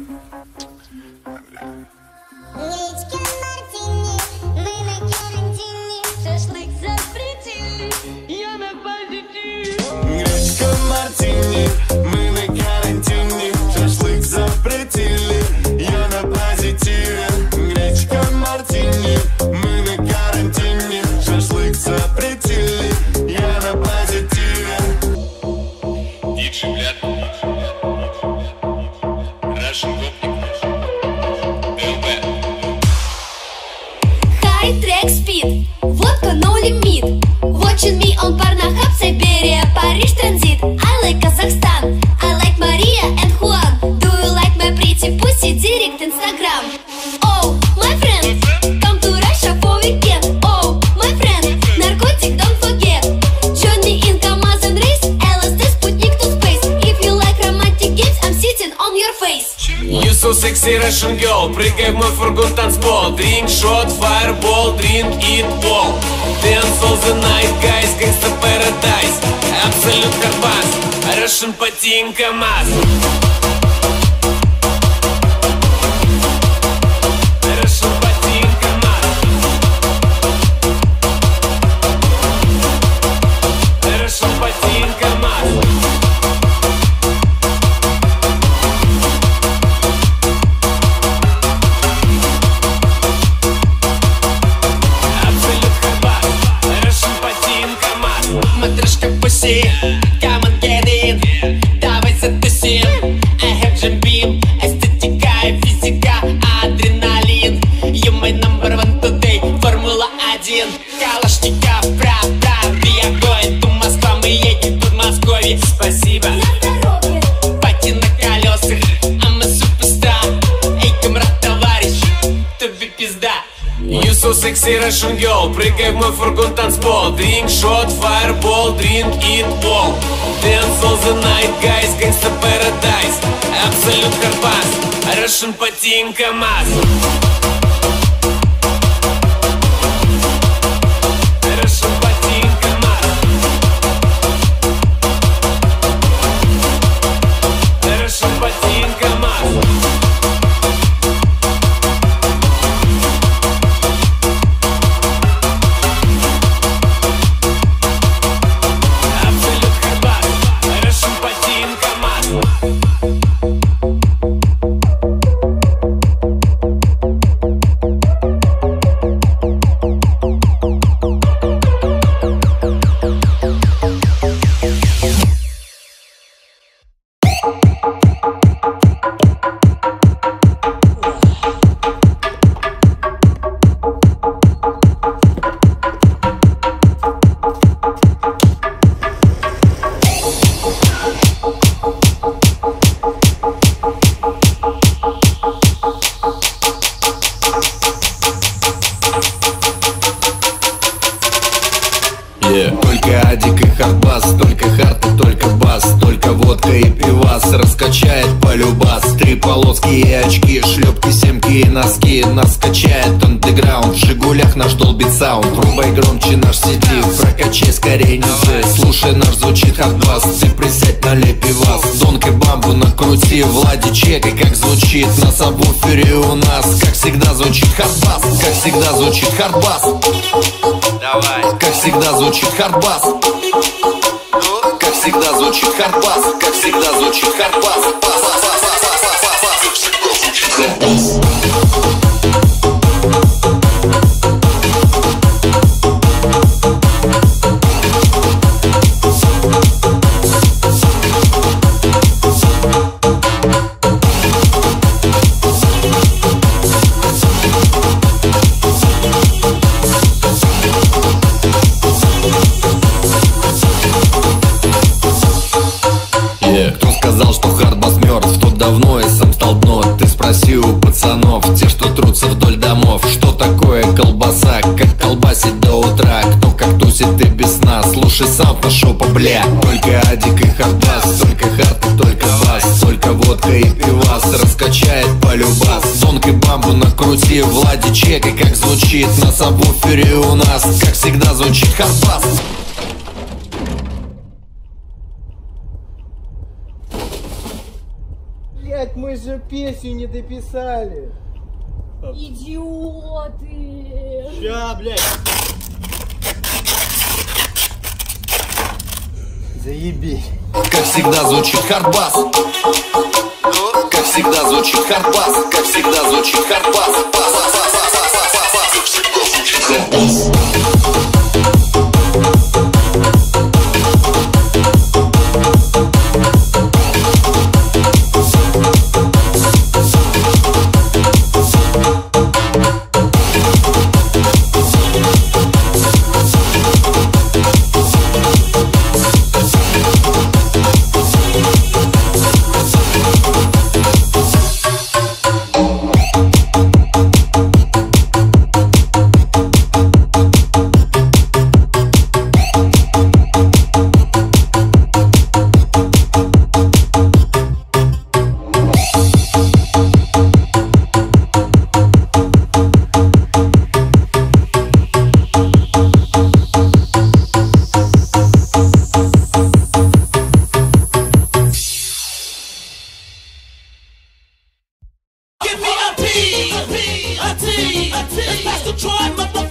Yeah. Водка no limit Watching me on Pornhub, Siberia, Париж транзит I like Kazakhstan, I like Maria and Sexy Russian girl Прыгай в мой фургон танцпол Drink shot, fireball, drink it all Dance all the night, guys, gangsta paradise Absolute карбас Russian патин КамАЗ você. You so sexy Russian girl Прыгай в мой фургон танцпол Drink shot, fireball, drink it all Dance all the night, guys, gangsta paradise Абсолют карбас Russian патин КамАЗ только водка и пивас раскачает полюбас. Три полоски и очки, шлепки, семки и носки Нас качает андеграунд, в Жигулях наш долбит саунд. Врубай громче наш сети, прокачай скорее низы Слушай наш звучит хардбас, ты присядь налей пивас и бамбу накрути, Влади чекай как звучит. На сабвуфере у нас, как всегда звучит хардбас Как всегда звучит хардбас Давай. Как всегда звучит хардбас Как всегда звучит хардбас Как всегда звучит хардбас Кто как тусит и без сна, слушай сам по шопа, бля Только адик и хардбас, только хард и только бас Только водка и пивас, раскачает полюбас Зонк и бамбу накрути, Влади чекай, как звучит На сабвуфере у нас, как всегда звучит хардбас Блять, мой же песню не дописали. Идиоты! Ща, блядь. Заебись. Как всегда звучит хардбас. Как всегда звучит хардбас. Как всегда звучит хардбас. Give me a P, a P, a T, a T. It's Pastor Troy, motherfucker.